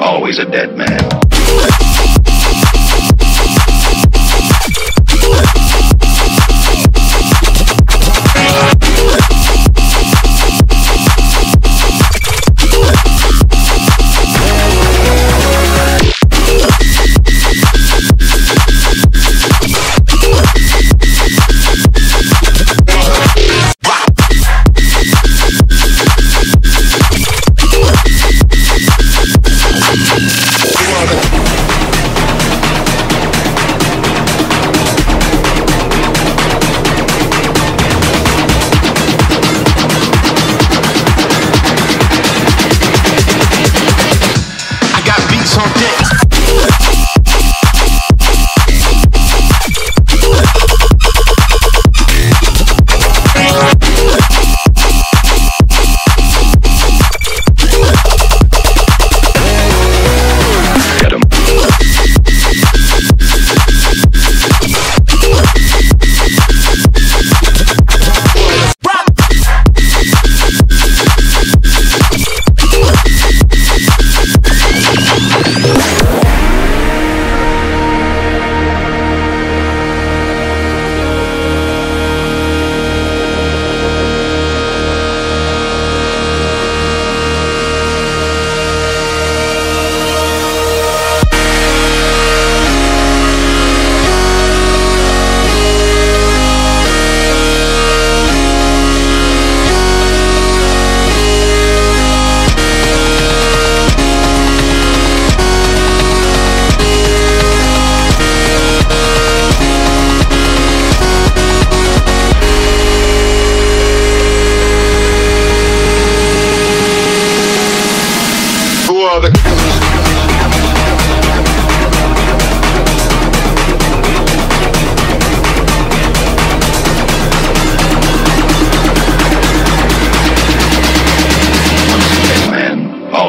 Always a dead man.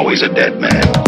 always a dead man.